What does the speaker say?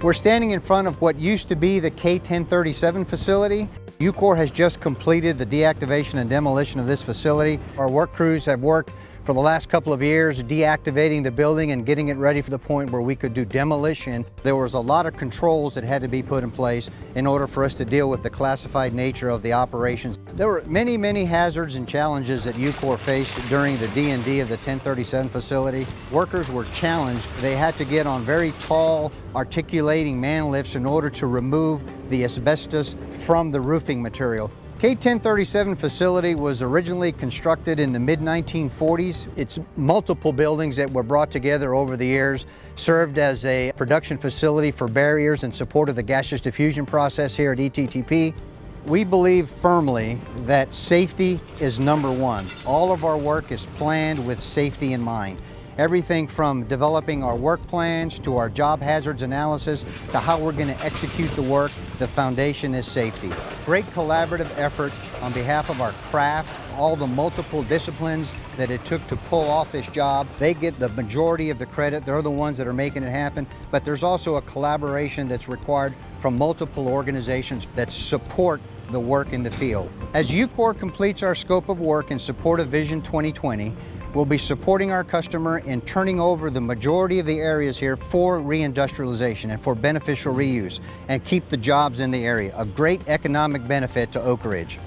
We're standing in front of what used to be the K1037 facility. UCOR has just completed the deactivation and demolition of this facility. Our work crews have worked for the last couple of years deactivating the building and getting it ready for the point where we could do demolition. There was a lot of controls that had to be put in place in order for us to deal with the classified nature of the operations. There were many, many hazards and challenges that UCOR faced during the D&D of the 1037 facility. Workers were challenged. They had to get on very tall articulating man lifts in order to remove the asbestos from the roofing material. K1037 facility was originally constructed in the mid-1940s. It's multiple buildings that were brought together over the years, served as a production facility for barriers in support of the gaseous diffusion process here at ETTP. We believe firmly that safety is number one. All of our work is planned with safety in mind. Everything from developing our work plans to our job hazards analysis to how we're going to execute the work, the foundation is safety. Great collaborative effort on behalf of our craft, all the multiple disciplines that it took to pull off this job. They get the majority of the credit. They're the ones that are making it happen. But there's also a collaboration that's required from multiple organizations that support the work in the field. As UCOR completes our scope of work in support of Vision 2020, We'll be supporting our customer in turning over the majority of the areas here for reindustrialization and for beneficial reuse and keep the jobs in the area, a great economic benefit to Oak Ridge.